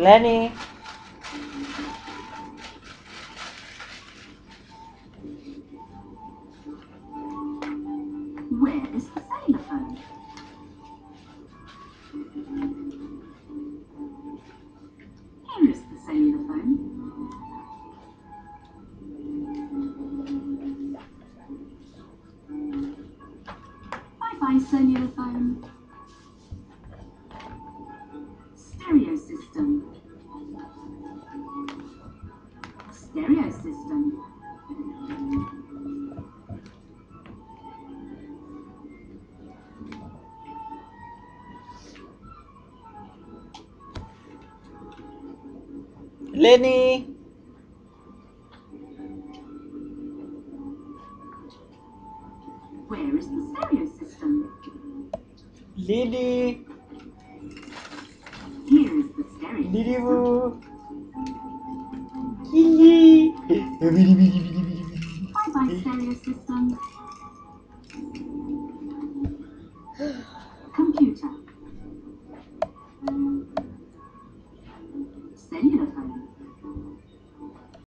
Lenny. Where is the xylophone? Here is the xylophone. Bye bye, xylophone. Stereo Stereo system. Lenny. Where is the stereo system? Lily. Here is the stereo Lily Bye bye, stereo system.